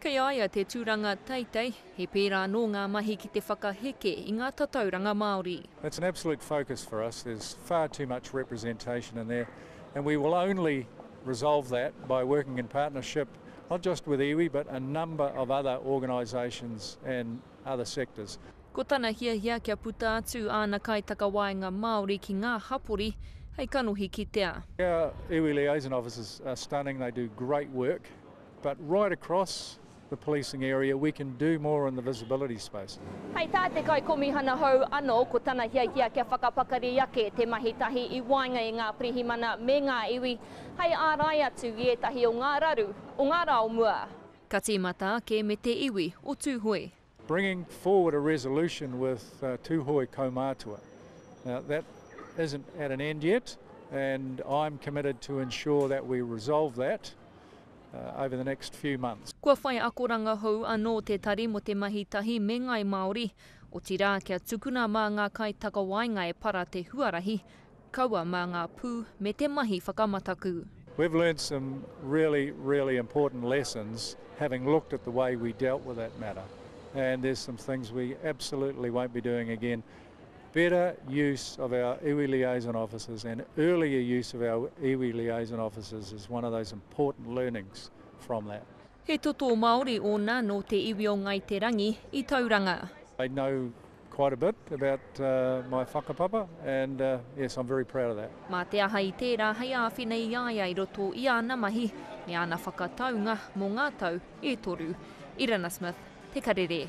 Kei a ia te tūranga teitei, he pērā anō ngā mahi ki te whakaheke i ngā tatauranga Māori. It's an absolute focus for us, there's far too much representation in there and we will only resolve that by working in partnership not just with iwi but a number of other organisations and other sectors. Ko tana hiahia kia puta atu āna kaitakawaenga Māori ki ngā hapori hei kanohi kitea. Our iwi liaison officers are stunning, they do great work But right across the policing area we can do more in the visibility space. Hei tā te Kaikomihana hou anō ko tana hiahia kia whakapakari ake te mahi tahi i waenga i ngā pirihimana me ngā iwi hei ārai atu i ētahi o ngā raru o ngā rā o mua. Ka tīmata ake me te iwi o Tūhoe. Bringing forward a resolution with Tuhoe kaumātua. Now that isn't at an end yet and I'm committed to ensure that we resolve that over the next few months. Kua whai akoranga hou anō te tari mō te mahi tahi me Ngāi Māori, otirā kia tukuna mā ngā kaitakawaenga e para te huarahi, Kaua mā ngā pū me te mahi whakamataku. We've learned some really, really important lessons having looked at the way we dealt with that matter and there's some things we absolutely won't be doing again. Better use of our iwi liaison officers and earlier use of our iwi liaison officers is one of those important learnings from that. He totō Māori ōna nō te iwi o Ngāi Te Rangi i Tauranga. I know Quite a bit about my whakapapa and yes I'm very proud of that. Mā te aha i tērā hei āwhina i a ia i roto i āna mahi me āna whakataunga mō ngā tau e toru. Irina Smith, Te Karere.